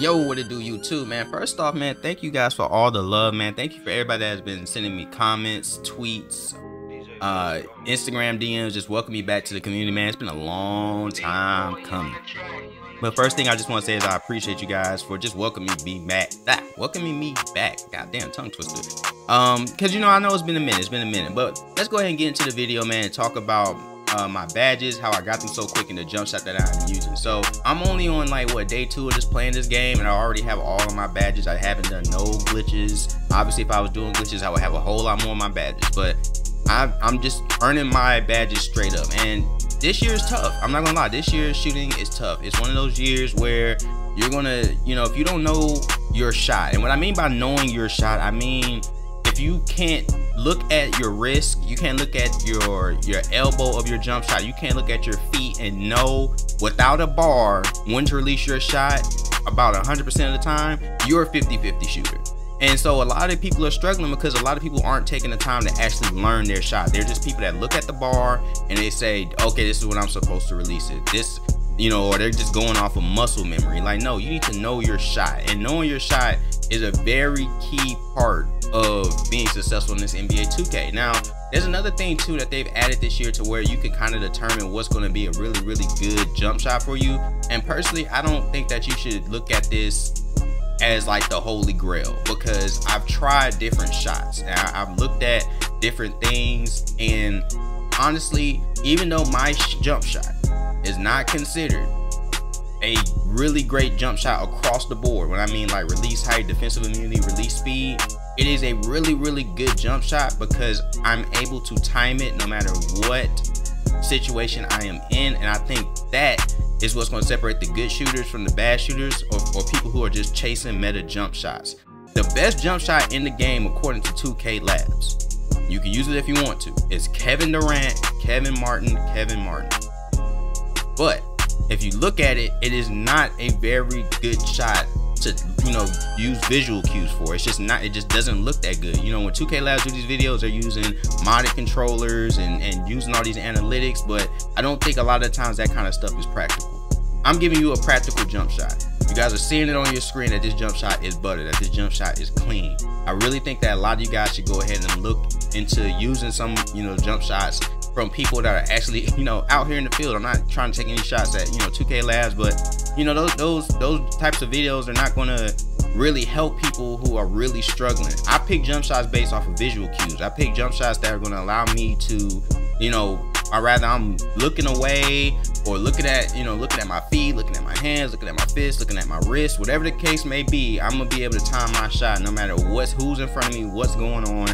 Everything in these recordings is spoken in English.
Yo, what it do, YouTube, man? First off, man, thank you guys for all the love, man. Thank you for everybody that has been sending me comments, tweets, uh, Instagram DMs. Just welcome me back to the community, man. It's been a long time coming. But first thing I just want to say is I appreciate you guys for just welcoming me back. That welcoming me back. Goddamn tongue twister. Um, cause you know I know it's been a minute. It's been a minute, but let's go ahead and get into the video, man, and talk about uh, my badges, how I got them so quick, and the jump shot that I'm using. So I'm only on like what day two of just playing this game, and I already have all of my badges. I haven't done no glitches. Obviously, if I was doing glitches, I would have a whole lot more of my badges, but I, I'm just earning my badges straight up. And this year is tough. I'm not gonna lie. This year's shooting is tough. It's one of those years where you're gonna, you know, if you don't know your shot, and what I mean by knowing your shot, I mean you can't look at your wrist, you can't look at your your elbow of your jump shot, you can't look at your feet and know without a bar when to release your shot about 100% of the time, you're a 50-50 shooter. And so a lot of people are struggling because a lot of people aren't taking the time to actually learn their shot. They're just people that look at the bar and they say, okay, this is what I'm supposed to release it. This, you know, or they're just going off of muscle memory. Like, no, you need to know your shot. And knowing your shot is a very key part of being successful in this NBA 2K. Now, there's another thing too that they've added this year to where you can kind of determine what's going to be a really, really good jump shot for you. And personally, I don't think that you should look at this as like the holy grail because I've tried different shots and I've looked at different things and honestly even though my jump shot is not considered a really great jump shot across the board when I mean like release height defensive immunity release speed it is a really really good jump shot because I'm able to time it no matter what situation I am in and I think that is what's going to separate the good shooters from the bad shooters or, or people who are just chasing meta jump shots. The best jump shot in the game, according to 2K Labs, you can use it if you want to, is Kevin Durant, Kevin Martin, Kevin Martin. But if you look at it, it is not a very good shot to you know use visual cues for. It's just not. It just doesn't look that good. You know when 2K Labs do these videos, they're using modded controllers and and using all these analytics, but I don't think a lot of times that kind of stuff is practical. I'm giving you a practical jump shot. You guys are seeing it on your screen that this jump shot is butter, that this jump shot is clean. I really think that a lot of you guys should go ahead and look into using some, you know, jump shots from people that are actually, you know, out here in the field. I'm not trying to take any shots at, you know, 2K Labs, but you know, those those those types of videos are not gonna really help people who are really struggling. I pick jump shots based off of visual cues. I pick jump shots that are gonna allow me to, you know, or rather I'm looking away or looking at, you know, looking at my feet, looking at my hands, looking at my fists, looking at my wrist, whatever the case may be, I'm gonna be able to time my shot no matter what's who's in front of me, what's going on,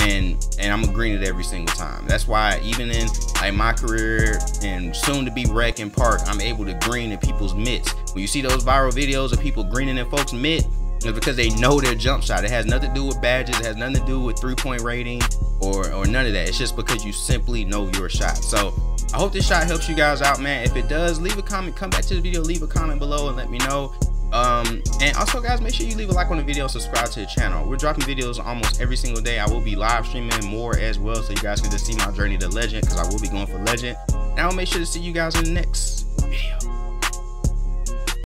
and and I'm agreeing it every single time. That's why even in like MyCareer and soon to be Rec and park, I'm able to green in people's mitts. When you see those viral videos of people greening in folks' mitt, it's because they know their jump shot. It has nothing to do with badges. It has nothing to do with three point rating or or none of that. It's just because you simply know your shot. So I hope this shot helps you guys out, man. If it does, leave a comment. Come back to the video, leave a comment below, and let me know. Um, and also, guys, make sure you leave a like on the video, subscribe to the channel. We're dropping videos almost every single day. I will be live streaming more as well, so you guys can just see my journey to legend, because I will be going for legend. And I'll make sure to see you guys in the next video.